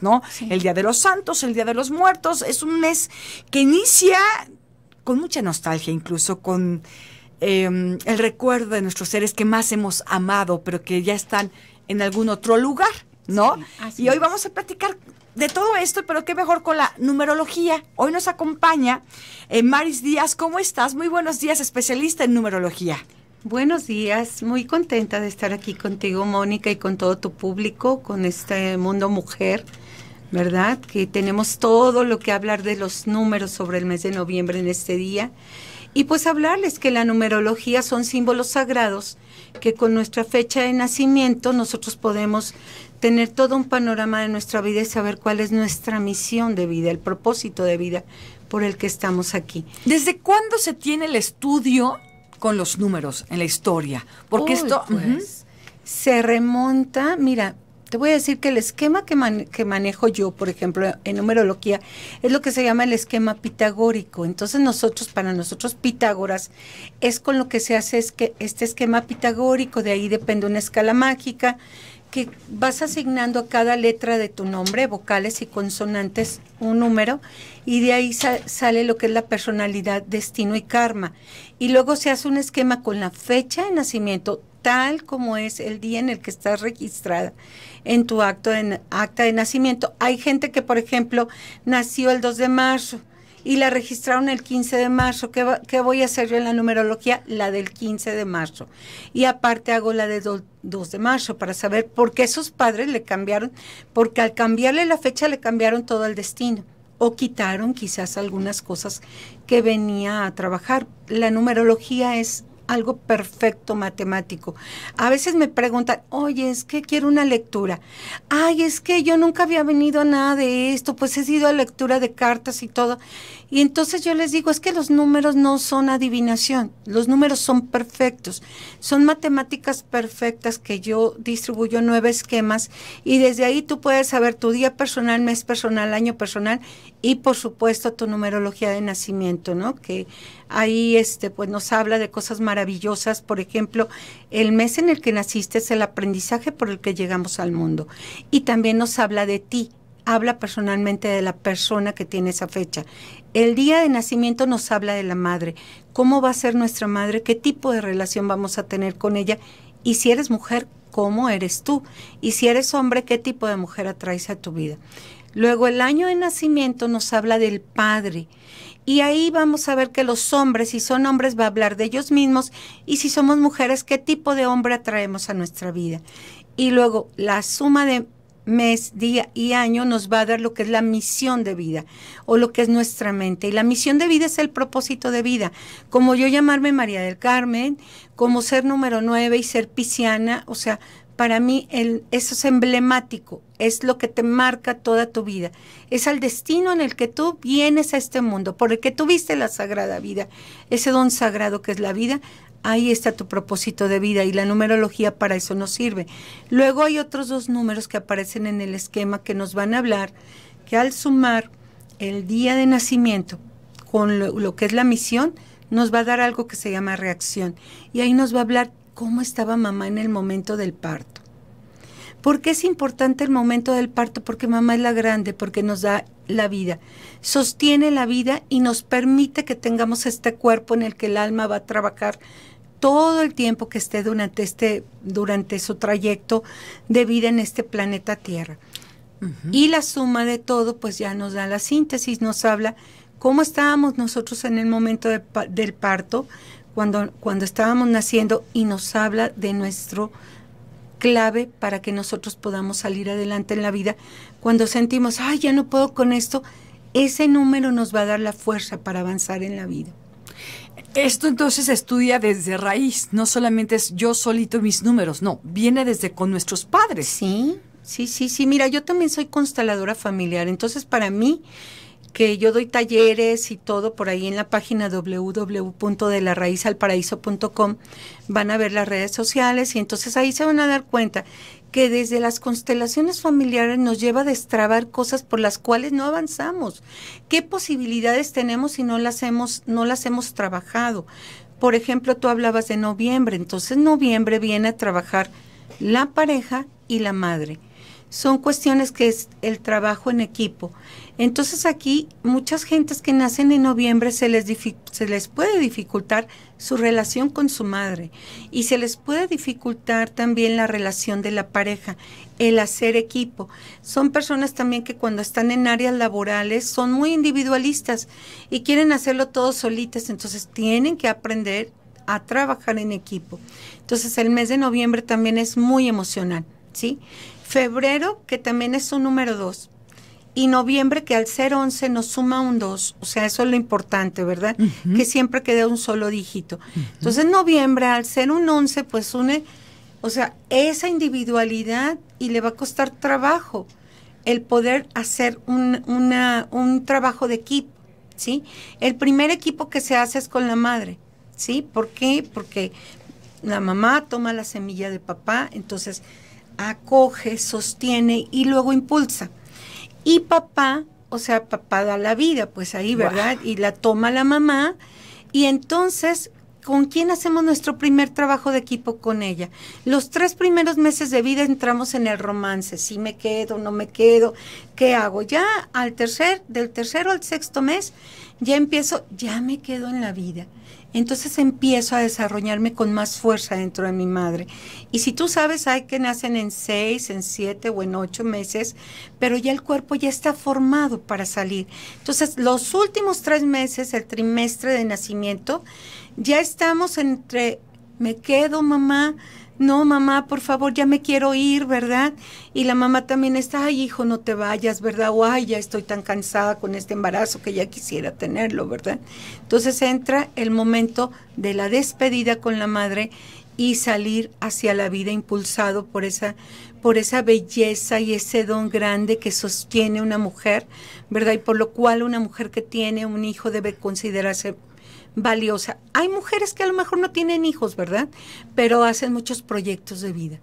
¿no? El Día de los Santos, el Día de los Muertos, es un mes que inicia con mucha nostalgia, incluso con em, el recuerdo de nuestros seres que más hemos amado, pero que ya están en algún otro lugar, ¿no? y hoy vamos a platicar de todo esto, pero qué mejor con la numerología. Hoy nos acompaña eh, Maris Díaz. ¿Cómo estás? Muy buenos días, especialista en numerología. Buenos días, muy contenta de estar aquí contigo, Mónica, y con todo tu público, con este mundo mujer, ¿verdad? Que tenemos todo lo que hablar de los números sobre el mes de noviembre en este día. Y pues hablarles que la numerología son símbolos sagrados que con nuestra fecha de nacimiento nosotros podemos tener todo un panorama de nuestra vida y saber cuál es nuestra misión de vida, el propósito de vida por el que estamos aquí. ¿Desde cuándo se tiene el estudio con los números en la historia? Porque esto pues, se remonta, mira, te voy a decir que el esquema que, que, manejo yo, por ejemplo, en numerología, es lo que se llama el esquema pitagórico. Entonces nosotros, para nosotros Pitágoras, es con lo que se hace es que este esquema pitagórico, de ahí depende una escala mágica, que vas asignando a cada letra de tu nombre, vocales y consonantes, un número, y de ahí sale lo que es la personalidad, destino y karma. Y luego se hace un esquema con la fecha de nacimiento, tal como es el día en el que estás registrada en tu acto de, acta de nacimiento. Hay gente que, por ejemplo, nació el 2 de marzo y la registraron el 15 de marzo. ¿Qué, voy a hacer yo en la numerología? La del 15 de marzo. Y aparte hago la de 2 de marzo para saber por qué sus padres le cambiaron, porque al cambiarle la fecha le cambiaron todo el destino o quitaron quizás algunas cosas que venía a trabajar. La numerología es algo perfecto matemático. A veces me preguntan, oye, es que quiero una lectura. Ay, es que yo nunca había venido a nada de esto, pues he sido a lectura de cartas y todo. Y entonces yo les digo, es que los números no son adivinación, los números son perfectos, son matemáticas perfectas que yo distribuyo nueve esquemas y desde ahí tú puedes saber tu día personal, mes personal, año personal y por supuesto tu numerología de nacimiento, ¿no? Que ahí este pues nos habla de cosas maravillosas, por ejemplo, el mes en el que naciste es el aprendizaje por el que llegamos al mundo. Y también nos habla de ti, habla personalmente de la persona que tiene esa fecha. El día de nacimiento nos habla de la madre, cómo va a ser nuestra madre, qué tipo de relación vamos a tener con ella y si eres mujer, cómo eres tú y si eres hombre, qué tipo de mujer atraes a tu vida. Luego el año de nacimiento nos habla del padre. Y ahí vamos a ver que los hombres, si son hombres, va a hablar de ellos mismos. Y si somos mujeres, qué tipo de hombre atraemos a nuestra vida. Y luego la suma de mes, día y año nos va a dar lo que es la misión de vida o lo que es nuestra mente. Y la misión de vida es el propósito de vida. Como yo llamarme María del Carmen, como ser número nueve y ser pisciana, o sea, para mí el, eso es emblemático, es lo que te marca toda tu vida. Es el destino en el que tú vienes a este mundo, por el que tuviste la sagrada vida, ese don sagrado que es la vida, ahí está tu propósito de vida y la numerología para eso nos sirve. Luego hay otros dos números que aparecen en el esquema que nos van a hablar que al sumar el día de nacimiento con lo, que es la misión, nos va a dar algo que se llama reacción. Y ahí nos va a hablar cómo estaba mamá en el momento del parto. ¿Por qué es importante el momento del parto? Porque mamá es la grande, porque nos da la vida, sostiene la vida y nos permite que tengamos este cuerpo en el que el alma va a trabajar todo el tiempo que esté durante este durante su trayecto de vida en este planeta Tierra. Y la suma de todo pues ya nos da la síntesis, nos habla cómo estábamos nosotros en el momento del parto, cuando, cuando estábamos naciendo y nos habla de nuestro clave para que nosotros podamos salir adelante en la vida. Cuando sentimos, ay, ya no puedo con esto, ese número nos va a dar la fuerza para avanzar en la vida. Esto entonces estudia desde raíz, no solamente es yo solito mis números, no, viene desde con nuestros padres. Sí, sí, sí, sí. Mira, yo también soy consteladora familiar, entonces para mí que yo doy talleres y todo por ahí en la página www.delarraizalparaíso.com van a ver las redes sociales y entonces ahí se van a dar cuenta que desde las constelaciones familiares nos lleva a destrabar cosas por las cuales no avanzamos. ¿Qué posibilidades tenemos si no las hemos, no las hemos trabajado? Por ejemplo, tú hablabas de noviembre, entonces noviembre viene a trabajar la pareja y la madre. Son cuestiones que es el trabajo en equipo. Entonces aquí muchas gentes que nacen en noviembre se les, se les puede dificultar su relación con su madre y se les puede dificultar también la relación de la pareja, el hacer equipo. Son personas también que cuando están en áreas laborales son muy individualistas y quieren hacerlo todos solitas, entonces tienen que aprender a trabajar en equipo. Entonces el mes de noviembre también es muy emocional, ¿sí? Febrero, que también es un número dos y noviembre que al ser 11 nos suma un 2, o sea, eso es lo importante, ¿verdad? Que siempre quede un solo dígito. Entonces, noviembre al ser un 11, pues une, o sea, esa individualidad y le va a costar trabajo el poder hacer un, una, un trabajo de equipo, ¿sí? El primer equipo que se hace es con la madre, ¿sí? ¿Por qué? Porque la mamá toma la semilla de papá, entonces acoge, sostiene y luego impulsa. Y papá, o sea, papá da la vida, pues ahí, ¿verdad? Y la toma la mamá. Y entonces, ¿con quién hacemos nuestro primer trabajo de equipo con ella? Los tres primeros meses de vida entramos en el romance. Si me quedo, no me quedo, ¿qué hago? Ya al tercer, del tercero al sexto mes, ya empiezo, ya me quedo en la vida. Entonces empiezo a desarrollarme con más fuerza dentro de mi madre. Y si tú sabes, hay que nacen en seis, en siete o en ocho meses, pero ya el cuerpo ya está formado para salir. Entonces, los últimos tres meses, el trimestre de nacimiento, ya estamos entre, me quedo mamá, no, mamá, por favor, ya me quiero ir, ¿verdad? Y la mamá también está, ay, hijo, no te vayas, ¿verdad? O ay, ya estoy tan cansada con este embarazo que ya quisiera tenerlo, ¿verdad? Entonces entra el momento de la despedida con la madre y salir hacia la vida impulsado por esa por esa belleza y ese don grande que sostiene una mujer, ¿verdad? Y por lo cual una mujer que tiene un hijo debe considerarse valiosa. Hay mujeres que a lo mejor no tienen hijos, ¿verdad? Pero hacen muchos proyectos de vida.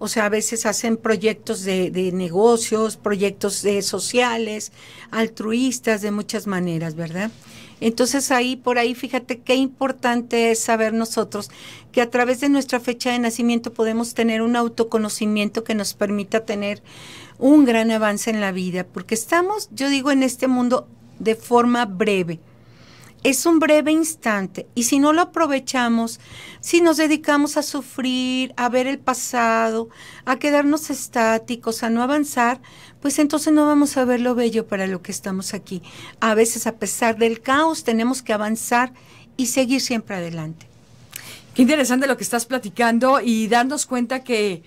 O sea, a veces hacen proyectos de, negocios, proyectos de sociales, altruistas, de muchas maneras, ¿verdad? Entonces ahí, por ahí, fíjate qué importante es saber nosotros que a través de nuestra fecha de nacimiento podemos tener un autoconocimiento que nos permita tener un gran avance en la vida, porque estamos, yo digo, en este mundo de forma breve es un breve instante y si no lo aprovechamos, si nos dedicamos a sufrir, a ver el pasado, a quedarnos estáticos, a no avanzar, pues entonces no vamos a ver lo bello para lo que estamos aquí. A veces a pesar del caos tenemos que avanzar y seguir siempre adelante. Qué interesante lo que estás platicando y darnos cuenta que,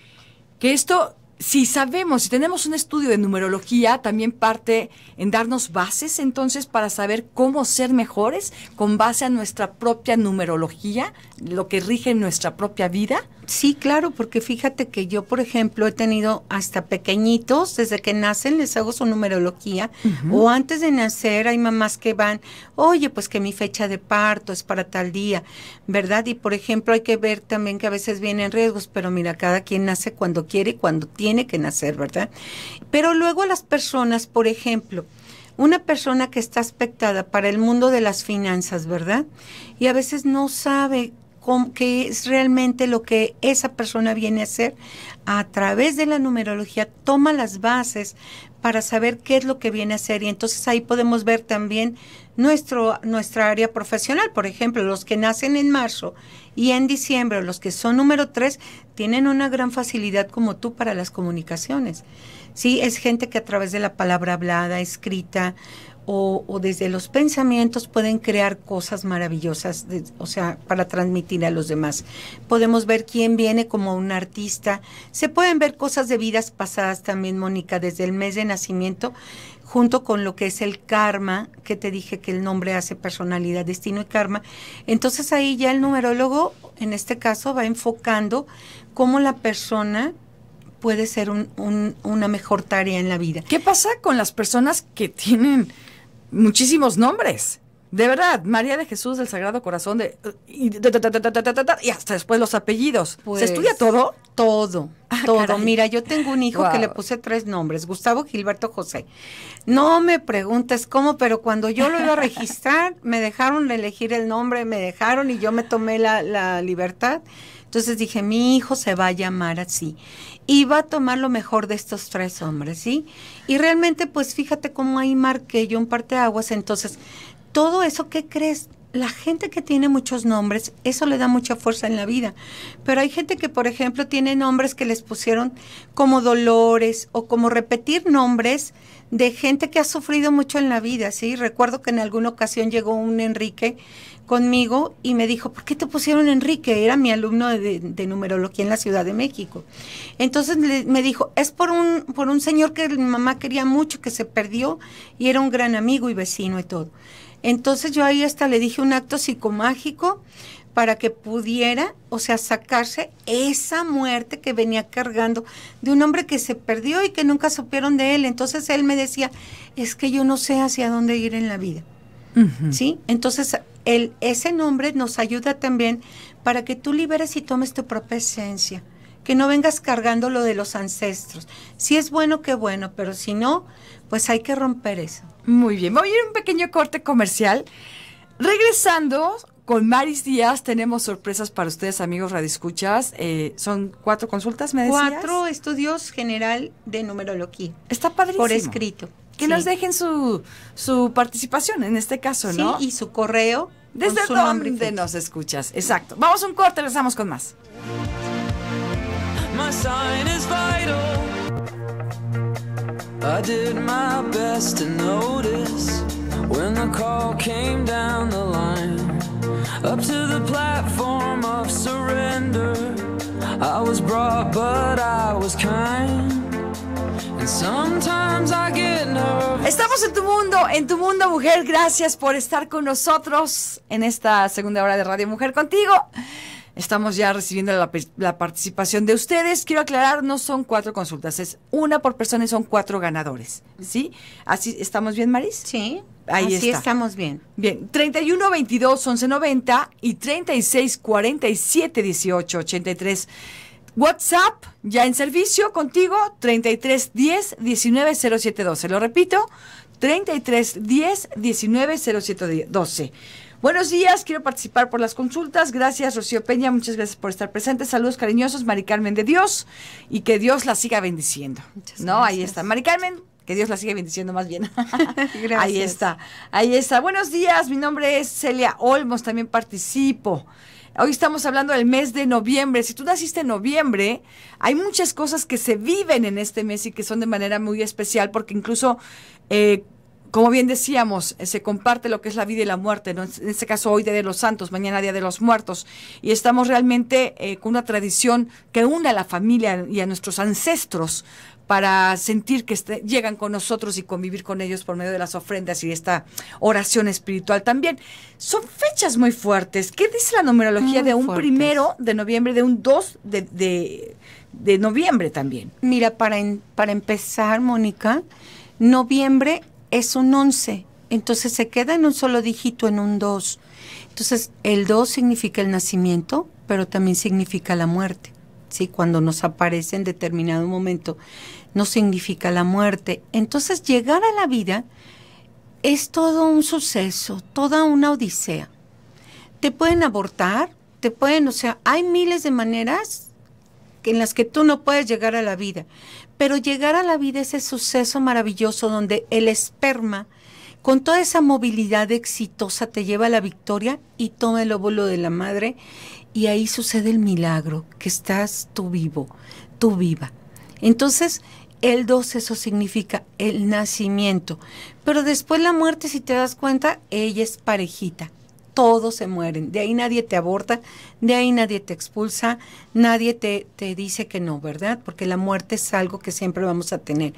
que esto si sabemos, si tenemos un estudio de numerología, también parte en darnos bases entonces para saber cómo ser mejores con base a nuestra propia numerología, lo que rige nuestra propia vida. Sí, claro, porque fíjate que yo, por ejemplo, he tenido hasta pequeñitos, desde que nacen les hago su numerología, o antes de nacer hay mamás que van, oye, pues que mi fecha de parto es para tal día, ¿verdad? Y por ejemplo, hay que ver también que a veces vienen riesgos, pero mira, cada quien nace cuando quiere y cuando tiene que nacer, ¿verdad? Pero luego las personas, por ejemplo, una persona que está aspectada para el mundo de las finanzas, ¿verdad? Y a veces no sabe qué es realmente lo que esa persona viene a hacer, a través de la numerología toma las bases para saber qué es lo que viene a hacer y entonces ahí podemos ver también nuestro, nuestra área profesional. Por ejemplo, los que nacen en marzo y en diciembre, los que son número tres, tienen una gran facilidad como tú para las comunicaciones. Sí, es gente que a través de la palabra hablada, escrita, o, desde los pensamientos pueden crear cosas maravillosas, o sea, para transmitir a los demás. Podemos ver quién viene como un artista. Se pueden ver cosas de vidas pasadas también, Mónica, desde el mes de nacimiento, junto con lo que es el karma, que te dije que el nombre hace personalidad, destino y karma. Entonces ahí ya el numerólogo, en este caso, va enfocando cómo la persona puede ser una mejor tarea en la vida. ¿Qué pasa con las personas que tienen muchísimos nombres. De verdad, María de Jesús del Sagrado Corazón de y, hasta después los apellidos. ¿Se pues, estudia todo? Todo, ah, todo. Mira, yo tengo un hijo que le puse tres nombres, Gustavo Gilberto José. No me preguntes cómo, pero cuando yo lo iba a registrar, me dejaron elegir el nombre, me dejaron y yo me tomé la, la libertad Entonces dije, mi hijo se va a llamar así. Y va a tomar lo mejor de estos tres hombres, ¿sí? Y realmente, pues fíjate cómo ahí marqué yo un aguas. Entonces, todo eso, ¿qué crees? la gente que tiene muchos nombres, eso le da mucha fuerza en la vida. Pero hay gente que, por ejemplo, tiene nombres que les pusieron como dolores o como repetir nombres de gente que ha sufrido mucho en la vida, ¿sí? Recuerdo que en alguna ocasión llegó un Enrique conmigo y me dijo, ¿por qué te pusieron Enrique? Era mi alumno de, numerología en la Ciudad de México. Entonces me dijo, es por un, por un señor que mi mamá quería mucho, que se perdió y era un gran amigo y vecino y todo. Entonces yo ahí hasta le dije un acto psicomágico para que pudiera, o sea, sacarse esa muerte que venía cargando de un hombre que se perdió y que nunca supieron de él. Entonces él me decía, es que yo no sé hacia dónde ir en la vida. ¿Sí? Entonces el, ese nombre nos ayuda también para que tú liberes y tomes tu propia esencia, que no vengas cargando lo de los ancestros. Si es bueno, qué bueno, pero si no, pues hay que romper eso. Muy bien, voy a ir a un pequeño corte comercial. Regresando con Maris Díaz tenemos sorpresas para ustedes, amigos radioescuchas. Eh, son cuatro consultas, me decías. Cuatro estudios general de numerología. Está padrísimo. Por escrito. Que nos dejen su, su participación en este caso, ¿no? Sí, y su correo. ¿Desde dónde nos escuchas? Exacto. Vamos a un corte, regresamos con más. My sign is vital. I did my best to notice when the call came down the line. Up to the platform of surrender. I was brought, but I was kind. Estamos en tu mundo, en tu mundo, mujer. Gracias por estar con nosotros en esta segunda hora de Radio Mujer contigo. Estamos ya recibiendo la, participación de ustedes. Quiero aclarar, no son cuatro consultas, es una por persona y son cuatro ganadores. ¿Sí? ¿Así estamos bien, Maris? Sí. Ahí así estamos bien. Bien, 31 22 11 90 y 36 47 18 83. WhatsApp ya en servicio contigo 33 10 19 07 12. Lo repito, 33 10 19 07 12. Buenos días, quiero participar por las consultas. Gracias, Rocío Peña, muchas gracias por estar presente. Saludos cariñosos, Mari Carmen de Dios, y que Dios la siga bendiciendo. no, ahí está. Mari Carmen, que Dios la siga bendiciendo más bien. gracias. Ahí está, ahí está. Buenos días, mi nombre es Celia Olmos, también participo. Hoy estamos hablando del mes de noviembre. Si tú naciste en noviembre, hay muchas cosas que se viven en este mes y que son de manera muy especial, porque incluso eh, como bien decíamos, eh, se comparte lo que es la vida y la muerte, en este caso hoy Día de los Santos, mañana Día de los Muertos, y estamos realmente eh, con una tradición que une a la familia y a nuestros ancestros para sentir que este, llegan con nosotros y convivir con ellos por medio de las ofrendas y esta oración espiritual también. Son fechas muy fuertes. ¿Qué dice la numerología de un primero de noviembre, de un 2 de, de, noviembre también? Mira, para, para empezar, Mónica, noviembre es un 11, entonces se queda en un solo dígito, en un 2. Entonces, el 2 significa el nacimiento, pero también significa la muerte. ¿sí? Cuando nos aparece en determinado momento, no significa la muerte. Entonces, llegar a la vida es todo un suceso, toda una odisea. Te pueden abortar, te pueden, o sea, hay miles de maneras en las que tú no puedes llegar a la vida. Pero llegar a la vida es ese suceso maravilloso donde el esperma, con toda esa movilidad exitosa, te lleva a la victoria y toma el óvulo de la madre y ahí sucede el milagro, que estás tú vivo, tú viva. Entonces, el 2 eso significa el nacimiento, pero después la muerte, si te das cuenta, ella es parejita, todos se mueren. De ahí nadie te aborta, de ahí nadie te expulsa, nadie te, te dice que no, ¿verdad? Porque la muerte es algo que siempre vamos a tener.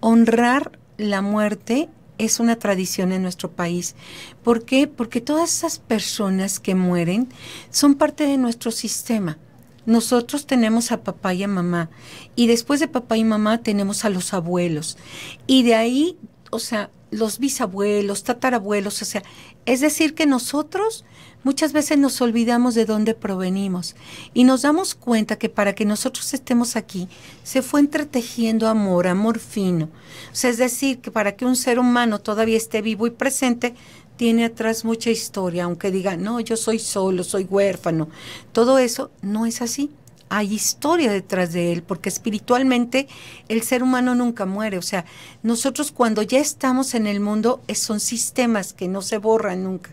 Honrar la muerte es una tradición en nuestro país. ¿Por qué? Porque todas esas personas que mueren son parte de nuestro sistema. Nosotros tenemos a papá y a mamá y después de papá y mamá tenemos a los abuelos. Y de ahí, o sea, los bisabuelos, tatarabuelos, o sea, es decir que nosotros muchas veces nos olvidamos de dónde provenimos y nos damos cuenta que para que nosotros estemos aquí se fue entretejiendo amor, amor fino. O sea, es decir, que para que un ser humano todavía esté vivo y presente, tiene atrás mucha historia, aunque diga, no, yo soy solo, soy huérfano. Todo eso no es así hay historia detrás de él, porque espiritualmente el ser humano nunca muere. O sea, nosotros cuando ya estamos en el mundo son sistemas que no se borran nunca.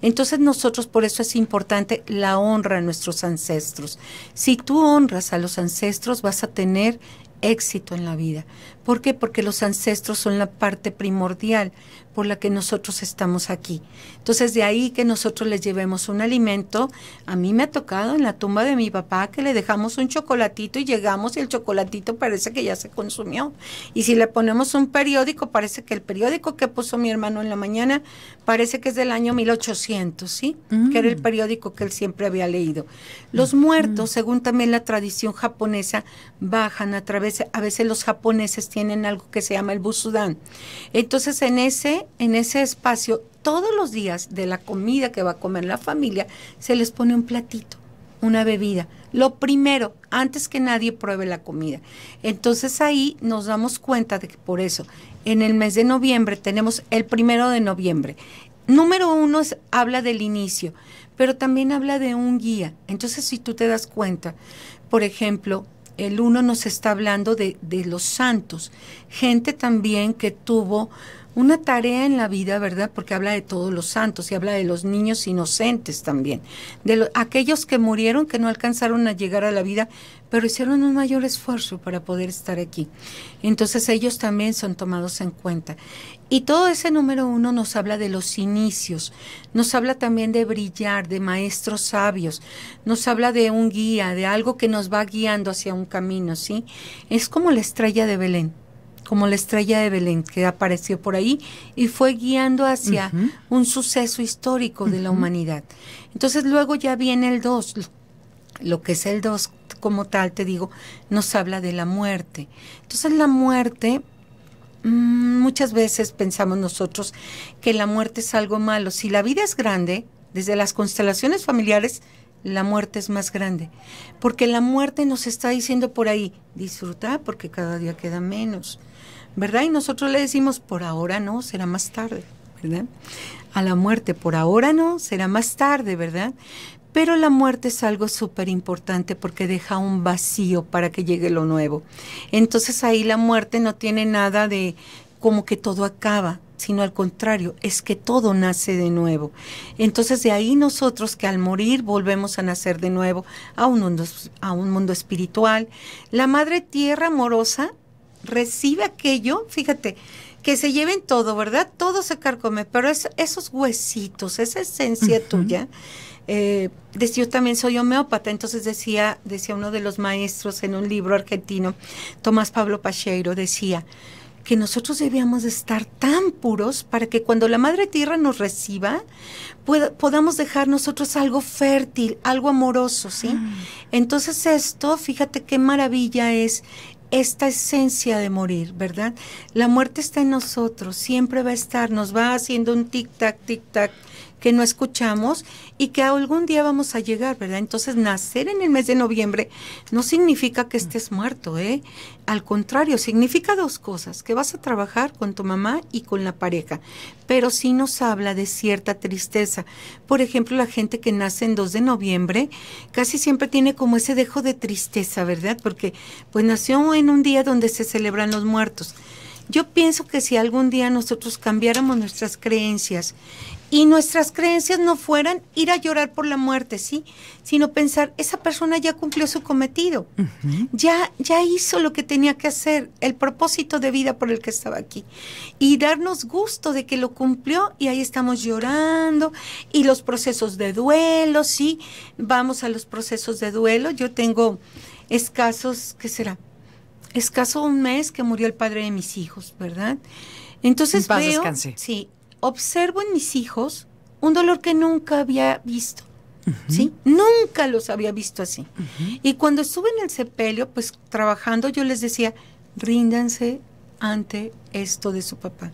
Entonces nosotros por eso es importante la honra a nuestros ancestros. Si tú honras a los ancestros vas a tener éxito en la vida. ¿Por qué? Porque los ancestros son la parte primordial por la que nosotros estamos aquí. Entonces, de ahí que nosotros les llevemos un alimento. A mí me ha tocado en la tumba de mi papá que le dejamos un chocolatito y llegamos y el chocolatito parece que ya se consumió. Y si le ponemos un periódico, parece que el periódico que puso mi hermano en la mañana parece que es del año 1800, ¿sí? Que era el mm. periódico que él siempre había leído. Los muertos, según también la tradición japonesa, bajan a través, a veces los japoneses tienen algo que se llama el busudán. Entonces, en ese en ese espacio, todos los días de la comida que va a comer la familia, se les pone un platito, una bebida. Lo primero, antes que nadie pruebe la comida. Entonces ahí nos damos cuenta de que por eso, en el mes de noviembre tenemos el primero de noviembre. Número uno habla del inicio, pero también habla de un guía. Entonces si tú te das cuenta, por ejemplo, el uno nos está hablando de, de los santos, gente también que tuvo una tarea en la vida, ¿verdad? Porque habla de todos los santos y habla de los niños inocentes también, de aquellos que murieron, que no alcanzaron a llegar a la vida, pero hicieron un mayor esfuerzo para poder estar aquí. Entonces ellos también son tomados en cuenta. Y todo ese número uno nos habla de los inicios, nos habla también de brillar, de maestros sabios, nos habla de un guía, de algo que nos va guiando hacia un camino, ¿sí? Es como la estrella de Belén como la estrella de Belén que apareció por ahí y fue guiando hacia un suceso histórico de la humanidad. Entonces luego ya viene el 2, lo que es el 2 como tal, te digo, nos habla de la muerte. Entonces la muerte, mm, muchas veces pensamos nosotros que la muerte es algo malo. Si la vida es grande, desde las constelaciones familiares, la muerte es más grande. Porque la muerte nos está diciendo por ahí, disfruta porque cada día queda menos. ¿verdad? Y nosotros le decimos, por ahora no, será más tarde, ¿verdad? A la muerte, por ahora no, será más tarde, ¿verdad? Pero la muerte es algo súper importante porque deja un vacío para que llegue lo nuevo. Entonces ahí la muerte no tiene nada de como que todo acaba, sino al contrario, es que todo nace de nuevo. Entonces de ahí nosotros que al morir volvemos a nacer de nuevo a un mundo, a un mundo espiritual. La Madre Tierra amorosa recibe aquello, fíjate, que se lleven todo, ¿verdad? Todo se carcome, pero esos huesitos, esa esencia tuya, eh, decía, yo también soy homeópata, entonces decía, decía uno de los maestros en un libro argentino, Tomás Pablo Pacheiro, decía que nosotros debíamos estar tan puros para que cuando la Madre Tierra nos reciba, podamos dejar nosotros algo fértil, algo amoroso, ¿sí? Mm. Entonces esto, fíjate qué maravilla es esta esencia de morir, ¿verdad? La muerte está en nosotros, siempre va a estar, nos va haciendo un tic-tac, tic-tac que no escuchamos y que algún día vamos a llegar, ¿verdad? Entonces, nacer en el mes de noviembre no significa que estés muerto, ¿eh? Al contrario, significa dos cosas, que vas a trabajar con tu mamá y con la pareja, pero sí nos habla de cierta tristeza. Por ejemplo, la gente que nace en 2 de noviembre casi siempre tiene como ese dejo de tristeza, ¿verdad? Porque pues nació en un día donde se celebran los muertos. Yo pienso que si algún día nosotros cambiáramos nuestras creencias y nuestras creencias no fueran ir a llorar por la muerte, ¿sí? Sino pensar, esa persona ya cumplió su cometido, ya, ya hizo lo que tenía que hacer, el propósito de vida por el que estaba aquí. Y darnos gusto de que lo cumplió y ahí estamos llorando y los procesos de duelo, ¿sí? Vamos a los procesos de duelo. Yo tengo escasos, ¿qué será? Escaso un mes que murió el padre de mis hijos, ¿verdad? Entonces veo, sí, observo en mis hijos un dolor que nunca había visto. ¿Sí? Nunca los había visto así. Y cuando estuve en el sepelio, pues trabajando, yo les decía, ríndanse, ante esto de su papá,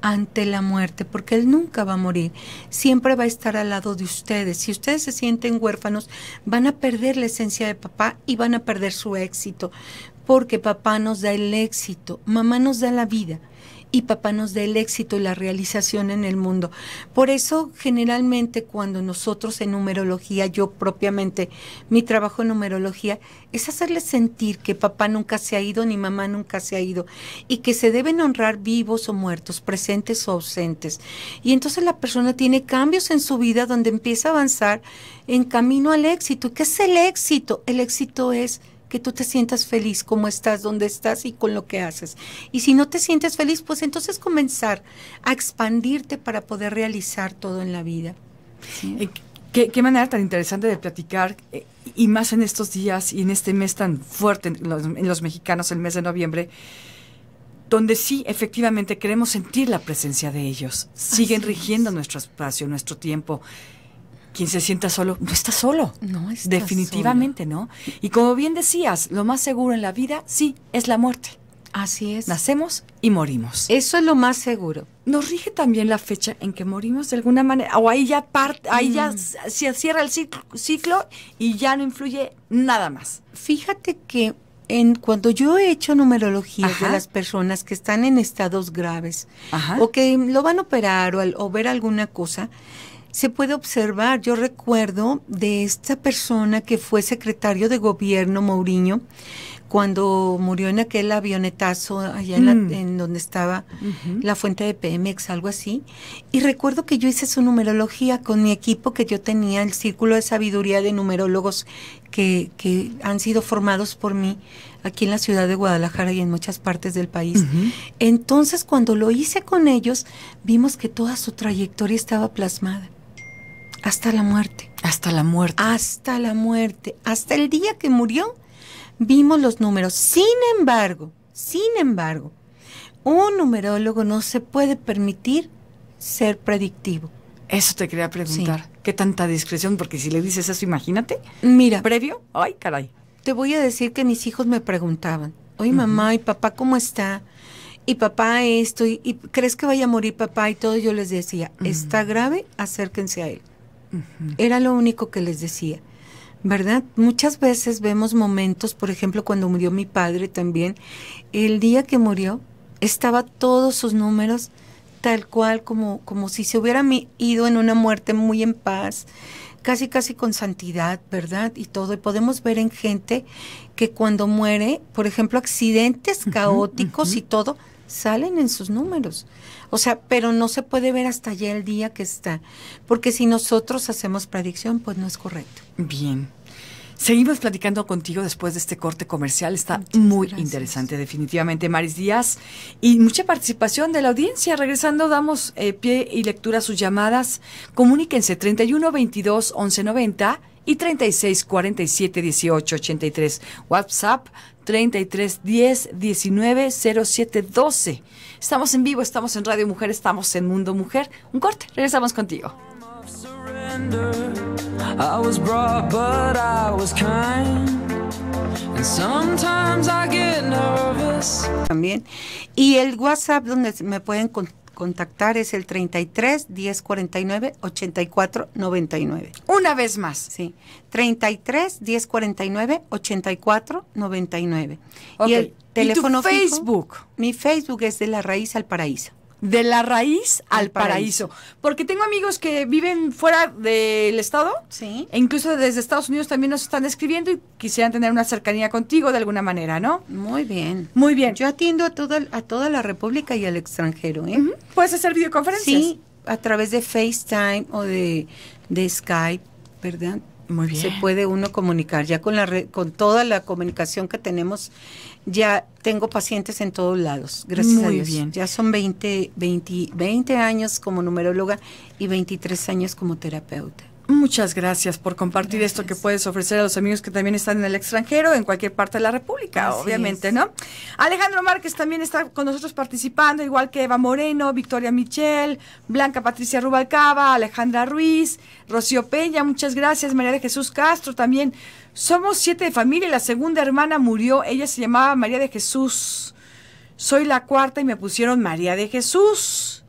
ante la muerte, porque él nunca va a morir, siempre va a estar al lado de ustedes. Si ustedes se sienten huérfanos, van a perder la esencia de papá y van a perder su éxito, porque papá nos da el éxito, mamá nos da la vida y papá nos da el éxito y la realización en el mundo. Por eso, generalmente, cuando nosotros en numerología, yo propiamente, mi trabajo en numerología, es hacerles sentir que papá nunca se ha ido ni mamá nunca se ha ido y que se deben honrar vivos o muertos, presentes o ausentes. Y entonces la persona tiene cambios en su vida donde empieza a avanzar en camino al éxito. ¿Qué es el éxito? El éxito es que tú te sientas feliz como estás, donde estás y con lo que haces. Y si no te sientes feliz, pues entonces comenzar a expandirte para poder realizar todo en la vida. Eh, ¿Qué, manera tan interesante de platicar, eh, y más en estos días y en este mes tan fuerte en los, mexicanos, el mes de noviembre, donde sí, efectivamente, queremos sentir la presencia de ellos. Siguen rigiendo nuestro espacio, nuestro tiempo quien se sienta solo no está solo. No está Definitivamente, ¿no? Y como bien decías, lo más seguro en la vida, sí, es la muerte. Así es. Nacemos y morimos. Eso es lo más seguro. ¿Nos rige también la fecha en que morimos de alguna manera? O ahí ya parte, ahí ya mm. se cierra el ciclo, y ya no influye nada más. Fíjate que en, cuando yo he hecho numerología de las personas que están en estados graves o que lo van a operar o, o ver alguna cosa, se puede observar. Yo recuerdo de esta persona que fue secretario de gobierno, Mourinho, cuando murió en aquel avionetazo allá en, mm. donde estaba la fuente de Pemex, algo así. Y recuerdo que yo hice su numerología con mi equipo que yo tenía, el Círculo de Sabiduría de Numerólogos que, que han sido formados por mí aquí en la ciudad de Guadalajara y en muchas partes del país. Entonces, cuando lo hice con ellos, vimos que toda su trayectoria estaba plasmada. Hasta la muerte. Hasta la muerte. Hasta la muerte. Hasta el día que murió, vimos los números. Sin embargo, sin embargo, un numerólogo no se puede permitir ser predictivo. Eso te quería preguntar. ¿Qué tanta discreción? Porque si le dices eso, imagínate. Mira. Previo. Ay, caray. Te voy a decir que mis hijos me preguntaban, oye mamá y papá, ¿cómo está? Y papá esto, y, ¿crees que vaya a morir papá? Y todo yo les decía, está grave, acérquense a él. Era lo único que les decía. ¿Verdad? Muchas veces vemos momentos, por ejemplo, cuando murió mi padre también, el día que murió, estaba todos sus números tal cual como, como si se hubiera ido en una muerte muy en paz, casi casi con santidad, ¿verdad? Y todo. Y podemos ver en gente que cuando muere, por ejemplo, accidentes caóticos y todo, salen en sus números. O sea, pero no se puede ver hasta allá el día que está, porque si nosotros hacemos predicción, pues no es correcto. Bien. Seguimos platicando contigo después de este corte comercial. Está muy interesante, definitivamente, Maris Díaz. Y mucha participación de la audiencia. Regresando, damos eh, pie y lectura a sus llamadas. Comuníquense 31 22 11 90 y 36 47 18 83. WhatsApp 33 10 19 07 12. Estamos en vivo, estamos en Radio Mujer, estamos en Mundo Mujer. Un corte, regresamos contigo. También. Y el WhatsApp donde me pueden contactar es el 33 10 49 84 99. Una vez más. Sí. 33 10 49 84 99. Y el teléfono Facebook. mi Facebook es de la raíz al paraíso de la raíz al, paraíso. Porque tengo amigos que viven fuera del estado. Sí. E incluso desde Estados Unidos también nos están escribiendo y quisieran tener una cercanía contigo de alguna manera, ¿no? Muy bien. Muy bien. Yo atiendo a toda, a toda la República y al extranjero, ¿eh? ¿Puedes hacer videoconferencias? Sí, a través de FaceTime o de, de Skype, ¿verdad? Muy bien. Se puede uno comunicar ya con la con toda la comunicación que tenemos ya tengo pacientes en todos lados, gracias Muy a Dios. bien. Ya son 20, 20, 20 años como numeróloga y 23 años como terapeuta. Muchas gracias por compartir esto que puedes ofrecer a los amigos que también están en el extranjero, en cualquier parte de la República, obviamente, ¿no? Alejandro Márquez también está con nosotros participando, igual que Eva Moreno, Victoria Michel, Blanca Patricia Rubalcaba, Alejandra Ruiz, Rocío Peña, muchas gracias, María de Jesús Castro también. Somos siete de familia, la segunda hermana murió, ella se llamaba María de Jesús Soy la cuarta y me pusieron María de Jesús.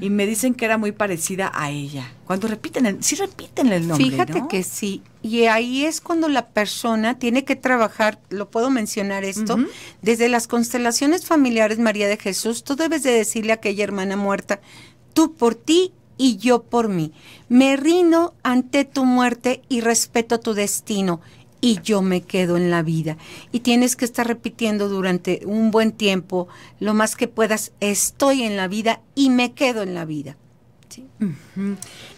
Y me dicen que era muy parecida a ella. Cuando repiten, el, sí repiten el nombre. Fíjate que sí. Y ahí es cuando la persona tiene que trabajar, lo puedo mencionar esto, desde las constelaciones familiares María de Jesús, tú debes de decirle a aquella hermana muerta, tú por ti y yo por mí. Me rindo ante tu muerte y respeto tu destino y yo me quedo en la vida. Y tienes que estar repitiendo durante un buen tiempo, lo más que puedas, estoy en la vida y me quedo en la vida.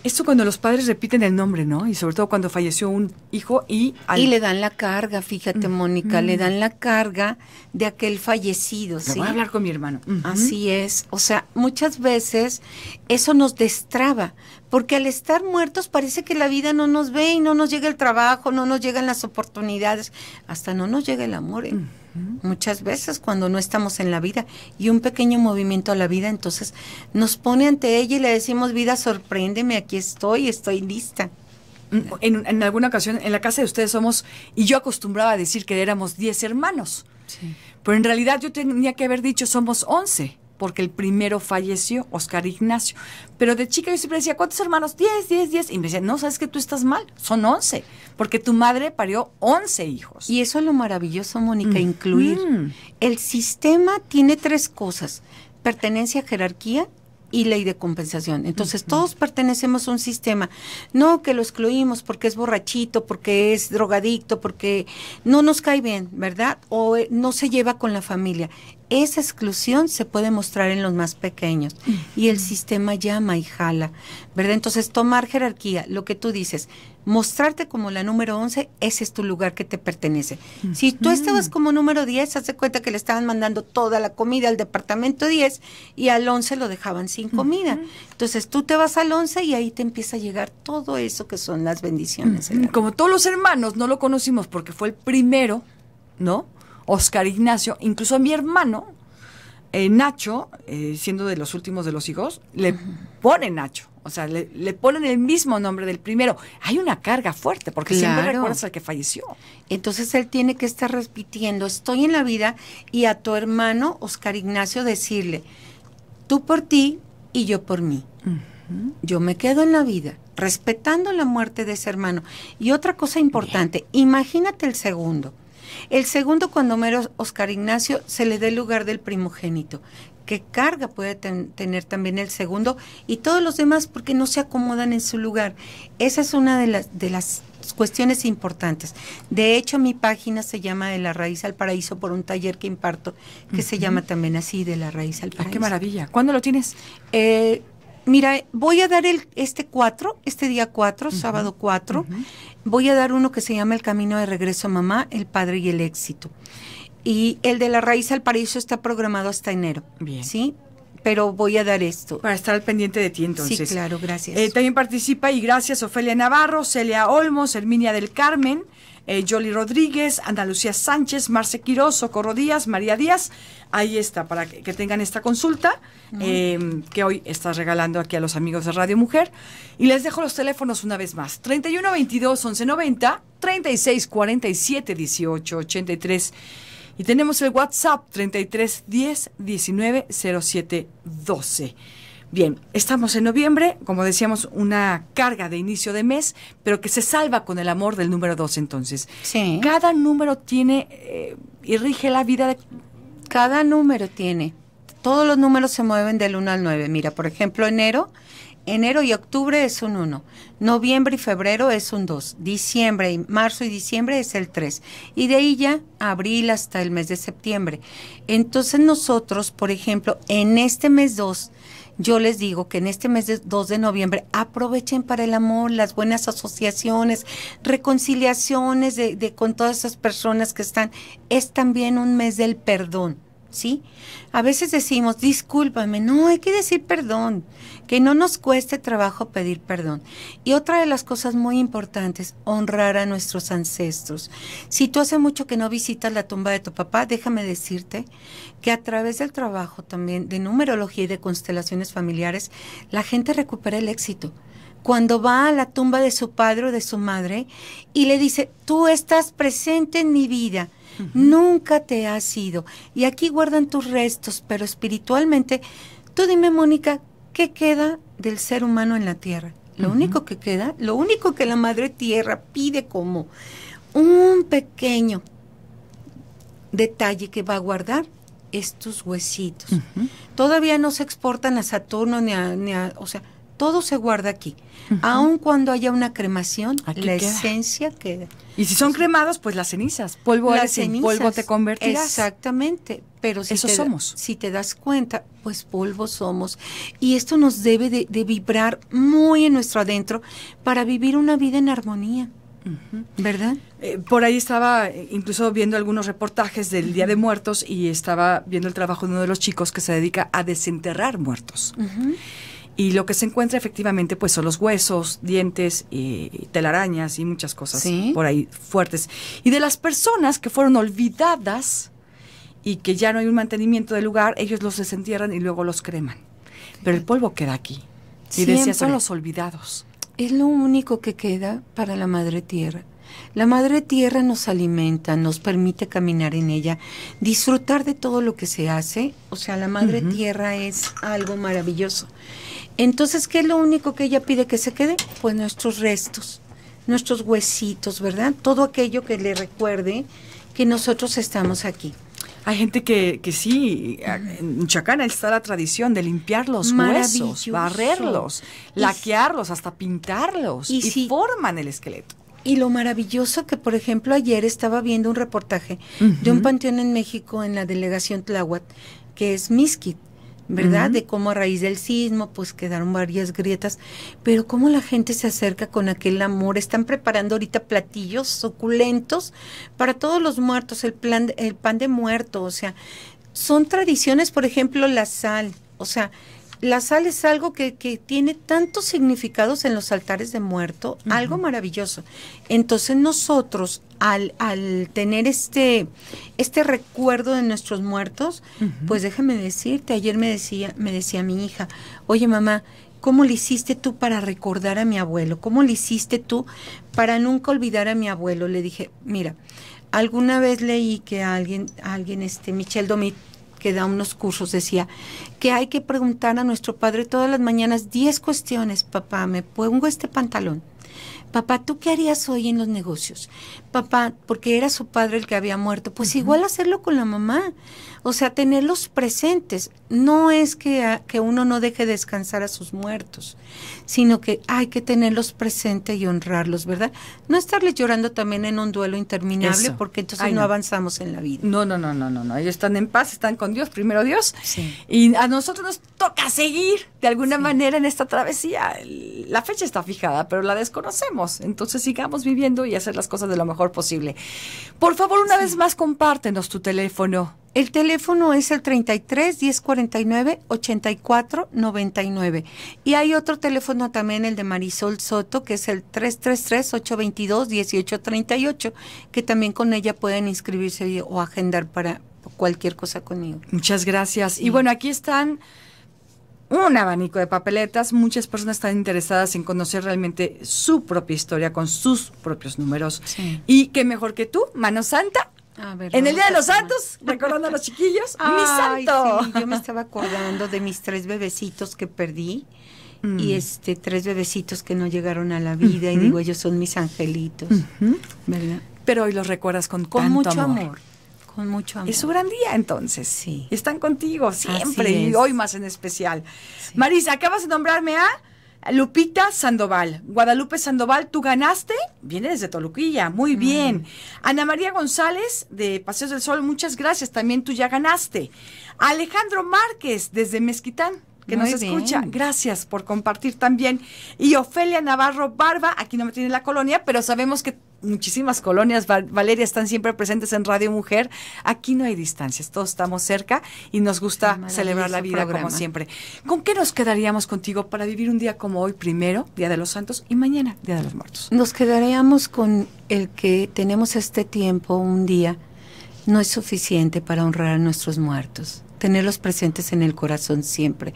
Esto cuando los padres repiten el nombre, ¿no? Y sobre todo cuando falleció un hijo y... Y le dan la carga, fíjate, Mónica, le dan la carga de aquel fallecido. ¿sí? Voy a hablar con mi hermano. Así es. O sea, muchas veces eso nos destraba, porque al estar muertos parece que la vida no nos ve y no nos llega el trabajo, no nos llegan las oportunidades, hasta no nos llega el amor. ¿eh? Muchas veces cuando no estamos en la vida y un pequeño movimiento a la vida, entonces nos pone ante ella y le decimos, vida, sorpréndeme, aquí estoy, estoy lista. Mm, en, alguna ocasión, en la casa de ustedes somos, y yo acostumbraba a decir que éramos 10 hermanos, pero en realidad yo tenía que haber dicho somos 11 porque el primero falleció, Oscar Ignacio. Pero de chica yo siempre decía, ¿cuántos hermanos? Diez, diez, diez. Y me decían, no, sabes que tú estás mal, son once, porque tu madre parió once hijos. Y eso es lo maravilloso, Mónica, incluir. El sistema tiene tres cosas, pertenencia, jerarquía y ley de compensación. Entonces, todos pertenecemos a un sistema. No que lo excluimos porque es borrachito, porque es drogadicto, porque no nos cae bien, ¿verdad? O eh, no se lleva con la familia esa exclusión se puede mostrar en los más pequeños y el sistema llama y jala, ¿verdad? Entonces, tomar jerarquía, lo que tú dices, mostrarte como la número 11, ese es tu lugar que te pertenece. Si tú estabas como número 10, hace cuenta que le estaban mandando toda la comida al departamento 10 y al 11 lo dejaban sin comida. Entonces, tú te vas al 11 y ahí te empieza a llegar todo eso que son las bendiciones. Como todos los hermanos, no lo conocimos porque fue el primero, ¿no? Oscar Ignacio, incluso a mi hermano, eh, Nacho, eh, siendo de los últimos de los hijos, le pone Nacho. O sea, le, ponen el mismo nombre del primero. Hay una carga fuerte, porque siempre recuerdas al que falleció. Entonces él tiene que estar repitiendo, estoy en la vida, y a tu hermano, Oscar Ignacio, decirle, tú por ti y yo por mí. Yo me quedo en la vida, respetando la muerte de ese hermano. Y otra cosa importante, imagínate el segundo. El segundo, cuando mero Oscar Ignacio, se le dé el lugar del primogénito. ¿Qué carga puede tener también el segundo? Y todos los demás porque no se acomodan en su lugar. Esa es una de las, de las cuestiones importantes. De hecho, mi página se llama De la raíz al paraíso por un taller que imparto, que se llama también así, De la raíz al paraíso. qué maravilla. ¿Cuándo lo tienes? Eh, mira, voy a dar el, este 4, este día 4, sábado 4 voy a dar uno que se llama El Camino de Regreso a Mamá, el Padre y el Éxito. Y el de la raíz al paraíso está programado hasta enero. Bien. ¿Sí? Pero voy a dar esto. Para estar al pendiente de ti, entonces. Sí, claro, gracias. Eh, también participa y gracias Ofelia Navarro, Celia Olmos, Herminia del Carmen, eh, Rodríguez, Ana Lucía Sánchez, Marce Quiroz, Socorro Díaz, María Díaz. Ahí está, para que, tengan esta consulta em, que hoy estás regalando aquí a los amigos de Radio Mujer. Y les dejo los teléfonos una vez más. 31 22 11 90, 36 47 18 83. Y tenemos el WhatsApp 33 10 19 07 12. Bien, estamos en noviembre, como decíamos, una carga de inicio de mes, pero que se salva con el amor del número 2 entonces. Sí. Cada número tiene eh, y rige la vida de... Cada número tiene. Todos los números se mueven del 1 al 9. Mira, por ejemplo, enero, enero y octubre es un 1. Noviembre y febrero es un 2. Diciembre y marzo y diciembre es el 3. Y de ahí ya abril hasta el mes de septiembre. Entonces nosotros, por ejemplo, en este mes 2 yo les digo que en este mes de 2 de noviembre aprovechen para el amor, las buenas asociaciones, reconciliaciones de, de con todas esas personas que están. Es también un mes del perdón. ¿Sí? A veces decimos, discúlpame, no, hay que decir perdón, que no nos cueste trabajo pedir perdón. Y otra de las cosas muy importantes, honrar a nuestros ancestros. Si tú hace mucho que no visitas la tumba de tu papá, déjame decirte que a través del trabajo también de numerología y de constelaciones familiares, la gente recupera el éxito cuando va a la tumba de su padre o de su madre y le dice, tú estás presente en mi vida, Nunca te has ido. Y aquí guardan tus restos, pero espiritualmente, tú dime, Mónica, ¿qué queda del ser humano en la tierra? Lo único que queda, lo único que la Madre Tierra pide como un pequeño detalle que va a guardar es tus huesitos. Todavía no se exportan a Saturno ni a, ni a, o sea, todo se guarda aquí. Aun cuando haya una cremación, la esencia queda. Y si son cremados, pues las cenizas, polvo las cenizas, polvo te convertirás. Exactamente, pero si Eso te, somos. Si te das cuenta, pues polvo somos. Y esto nos debe de, de vibrar muy en nuestro adentro para vivir una vida en armonía. ¿Verdad? Eh, por ahí estaba eh, incluso viendo algunos reportajes del Día de Muertos y estaba viendo el trabajo de uno de los chicos que se dedica a desenterrar muertos. Y lo que se encuentra efectivamente pues son los huesos, dientes, y telarañas y muchas cosas por ahí fuertes. Y de las personas que fueron olvidadas y que ya no hay un mantenimiento del lugar, ellos los desentierran y luego los creman. Pero el polvo queda aquí. Y decía, son los olvidados es lo único que queda para la Madre Tierra. La Madre Tierra nos alimenta, nos permite caminar en ella, disfrutar de todo lo que se hace. O sea, la Madre Tierra es algo maravilloso. Entonces, ¿qué es lo único que ella pide que se quede? Pues nuestros restos, nuestros huesitos, ¿verdad? Todo aquello que le recuerde que nosotros estamos aquí. Hay gente que, que sí, en Chacana está la tradición de limpiar los huesos, barrerlos, laquearlos, hasta pintarlos y, forman el esqueleto. Y lo maravilloso que, por ejemplo, ayer estaba viendo un reportaje de un panteón en México en la delegación Tláhuac, que es Miskit, ¿verdad? De cómo a raíz del sismo pues quedaron varias grietas, pero cómo la gente se acerca con aquel amor. Están preparando ahorita platillos suculentos para todos los muertos, el, plan, el pan de muerto, o sea, son tradiciones, por ejemplo, la sal, o sea, la sal es algo que, que, tiene tantos significados en los altares de muerto, algo maravilloso. Entonces nosotros, al, al, tener este, este recuerdo de nuestros muertos, pues déjame decirte, ayer me decía, me decía mi hija, oye mamá, ¿cómo le hiciste tú para recordar a mi abuelo? ¿Cómo le hiciste tú para nunca olvidar a mi abuelo? Le dije, mira, alguna vez leí que alguien, alguien, este, Michel Domit, que da unos cursos, decía que hay que preguntar a nuestro padre todas las mañanas 10 cuestiones. Papá, ¿me pongo este pantalón? Papá, ¿tú qué harías hoy en los negocios? Papá, porque era su padre el que había muerto, pues igual hacerlo con la mamá. O sea, tenerlos presentes. No es que, que uno no deje descansar a sus muertos, sino que hay que tenerlos presentes y honrarlos, ¿verdad? No estarles llorando también en un duelo interminable, porque entonces no. avanzamos en la vida. No, no, no, no, no, no. Ellos están en paz, están con Dios, primero Dios. Y a nosotros nos toca seguir de alguna manera en esta travesía. La fecha está fijada, pero la desconocemos. Entonces sigamos viviendo y hacer las cosas de lo mejor posible. Por favor, una vez más, compártenos tu teléfono. El teléfono es el 33 1049 84 99. Y hay otro teléfono también, el de Marisol Soto, que es el 333 822 1838, que también con ella pueden inscribirse o agendar para cualquier cosa conmigo. Muchas gracias. Y bueno, aquí están un abanico de papeletas. Muchas personas están interesadas en conocer realmente su propia historia con sus propios números. Y qué mejor que tú, Mano Santa, en el Día de los Santos, recordando a los chiquillos, mi santo. yo me estaba acordando de mis tres bebecitos que perdí y mm. este tres bebecitos que no llegaron a la vida y digo, ellos son mis angelitos, ¿verdad? Pero hoy los recuerdas con, con mucho amor. Con mucho amor. Es su gran día entonces. Sí. Están contigo siempre y hoy más en especial. Marisa, acabas de nombrarme a Lupita Sandoval. Guadalupe Sandoval, tú ganaste. Viene desde Toluquilla. Muy bien. Ana María González, de Paseos del Sol, muchas gracias. También tú ya ganaste. Alejandro Márquez, desde Mezquitán que nos escucha. Gracias por compartir también. Y Ofelia Navarro Barba, aquí no me tiene la colonia, pero sabemos que muchísimas colonias, Valeria, están siempre presentes en Radio Mujer. Aquí no hay distancias, todos estamos cerca y nos gusta celebrar la vida como siempre. ¿Con qué nos quedaríamos contigo para vivir un día como hoy, primero, Día de los Santos, y mañana, Día de los Muertos? Nos quedaríamos con el que tenemos este tiempo, un día, no es suficiente para honrar a nuestros muertos tenerlos presentes en el corazón siempre,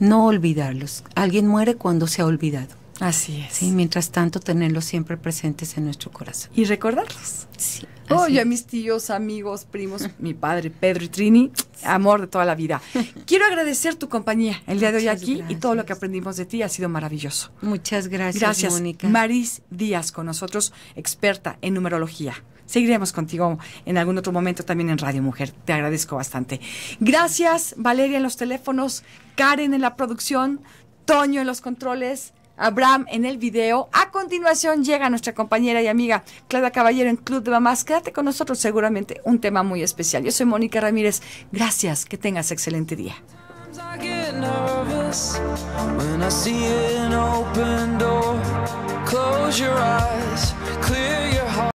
no olvidarlos. Alguien muere cuando se ha olvidado. Así es. Sí, mientras tanto, tenerlos siempre presentes en nuestro corazón. Y recordarlos. Sí. Oye, a mis tíos, amigos, primos, mi padre Pedro y Trini, amor de toda la vida. Quiero agradecer tu compañía el día de hoy aquí y todo lo que aprendimos de ti ha sido maravilloso. Muchas gracias, Gracias, Mónica. Maris Díaz, con nosotros, experta en numerología. Seguiremos contigo en algún otro momento también en Radio Mujer. Te agradezco bastante. Gracias, Valeria en los teléfonos, Karen en la producción, Toño en los controles. Abraham en el video. A continuación llega nuestra compañera y amiga Claudia Caballero en Club de Mamás. Quédate con nosotros seguramente un tema muy especial. Yo soy Mónica Ramírez. Gracias. Que tengas excelente día. Close your eyes, clear